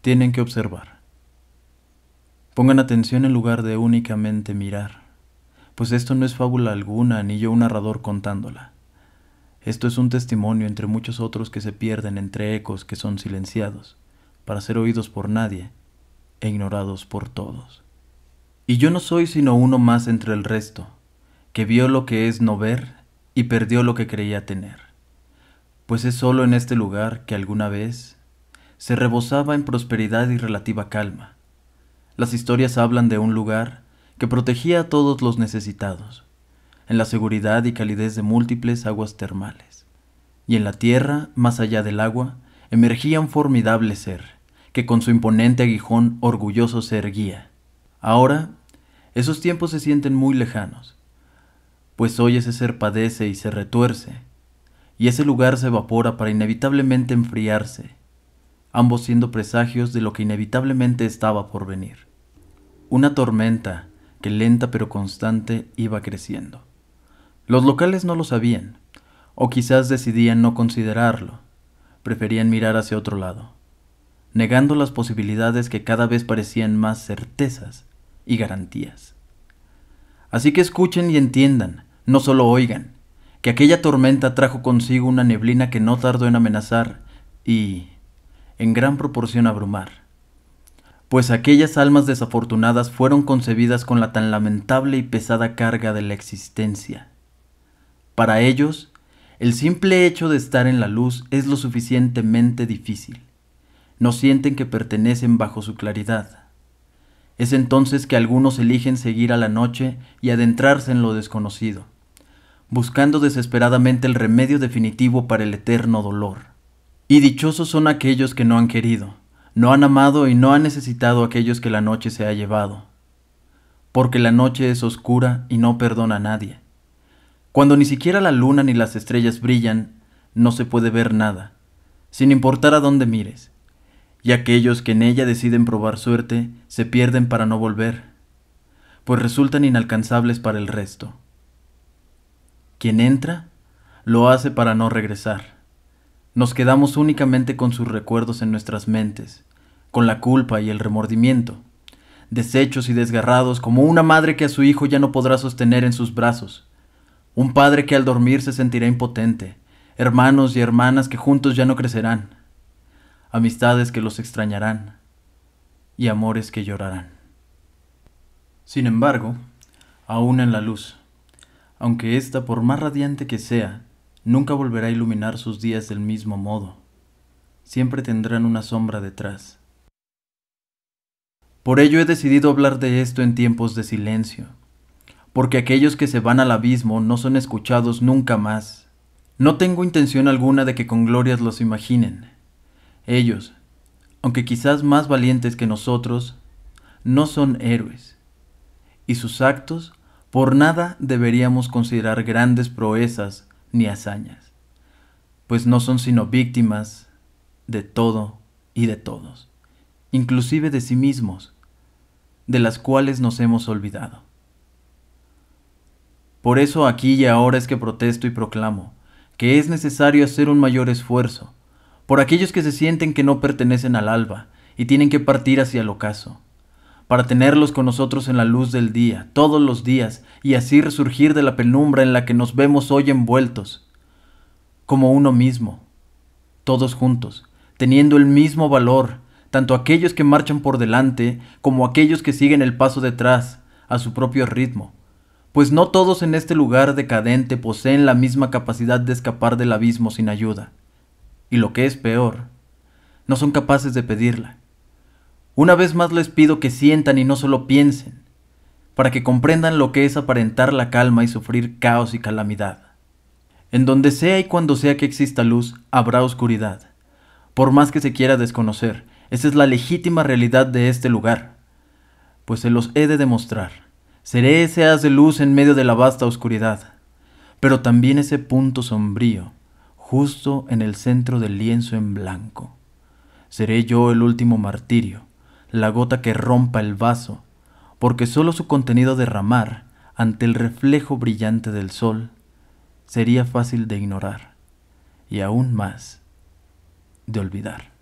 tienen que observar. Pongan atención en lugar de únicamente mirar, pues esto no es fábula alguna ni yo un narrador contándola. Esto es un testimonio entre muchos otros que se pierden entre ecos que son silenciados, para ser oídos por nadie e ignorados por todos. Y yo no soy sino uno más entre el resto, que vio lo que es no ver y perdió lo que creía tener, pues es solo en este lugar que alguna vez se rebosaba en prosperidad y relativa calma. Las historias hablan de un lugar que protegía a todos los necesitados, en la seguridad y calidez de múltiples aguas termales. Y en la tierra, más allá del agua, emergía un formidable ser, que con su imponente aguijón orgulloso se erguía. Ahora, esos tiempos se sienten muy lejanos, pues hoy ese ser padece y se retuerce, y ese lugar se evapora para inevitablemente enfriarse, ambos siendo presagios de lo que inevitablemente estaba por venir. Una tormenta que lenta pero constante iba creciendo. Los locales no lo sabían, o quizás decidían no considerarlo, preferían mirar hacia otro lado, negando las posibilidades que cada vez parecían más certezas y garantías. Así que escuchen y entiendan, no solo oigan, que aquella tormenta trajo consigo una neblina que no tardó en amenazar y, en gran proporción, abrumar pues aquellas almas desafortunadas fueron concebidas con la tan lamentable y pesada carga de la existencia. Para ellos, el simple hecho de estar en la luz es lo suficientemente difícil. No sienten que pertenecen bajo su claridad. Es entonces que algunos eligen seguir a la noche y adentrarse en lo desconocido, buscando desesperadamente el remedio definitivo para el eterno dolor. Y dichosos son aquellos que no han querido, no han amado y no han necesitado aquellos que la noche se ha llevado, porque la noche es oscura y no perdona a nadie. Cuando ni siquiera la luna ni las estrellas brillan, no se puede ver nada, sin importar a dónde mires, y aquellos que en ella deciden probar suerte se pierden para no volver, pues resultan inalcanzables para el resto. Quien entra, lo hace para no regresar. Nos quedamos únicamente con sus recuerdos en nuestras mentes, con la culpa y el remordimiento, deshechos y desgarrados como una madre que a su hijo ya no podrá sostener en sus brazos, un padre que al dormir se sentirá impotente, hermanos y hermanas que juntos ya no crecerán, amistades que los extrañarán. Y amores que llorarán. Sin embargo, aún en la luz, aunque ésta por más radiante que sea, nunca volverá a iluminar sus días del mismo modo, siempre tendrán una sombra detrás. Por ello he decidido hablar de esto en tiempos de silencio, porque aquellos que se van al abismo no son escuchados nunca más. No tengo intención alguna de que con glorias los imaginen. Ellos, aunque quizás más valientes que nosotros, no son héroes, y sus actos por nada deberíamos considerar grandes proezas ni hazañas, pues no son sino víctimas de todo y de todos, inclusive de sí mismos, de las cuales nos hemos olvidado. Por eso aquí y ahora es que protesto y proclamo que es necesario hacer un mayor esfuerzo por aquellos que se sienten que no pertenecen al alba y tienen que partir hacia el ocaso, para tenerlos con nosotros en la luz del día, todos los días, y así resurgir de la penumbra en la que nos vemos hoy envueltos, como uno mismo, todos juntos, teniendo el mismo valor, tanto aquellos que marchan por delante como aquellos que siguen el paso detrás, a su propio ritmo, pues no todos en este lugar decadente poseen la misma capacidad de escapar del abismo sin ayuda. Y lo que es peor, no son capaces de pedirla. Una vez más les pido que sientan y no solo piensen, para que comprendan lo que es aparentar la calma y sufrir caos y calamidad. En donde sea y cuando sea que exista luz, habrá oscuridad. Por más que se quiera desconocer, esa es la legítima realidad de este lugar, pues se los he de demostrar. Seré ese haz de luz en medio de la vasta oscuridad, pero también ese punto sombrío, justo en el centro del lienzo en blanco. Seré yo el último martirio, la gota que rompa el vaso, porque solo su contenido derramar ante el reflejo brillante del sol sería fácil de ignorar y aún más de olvidar.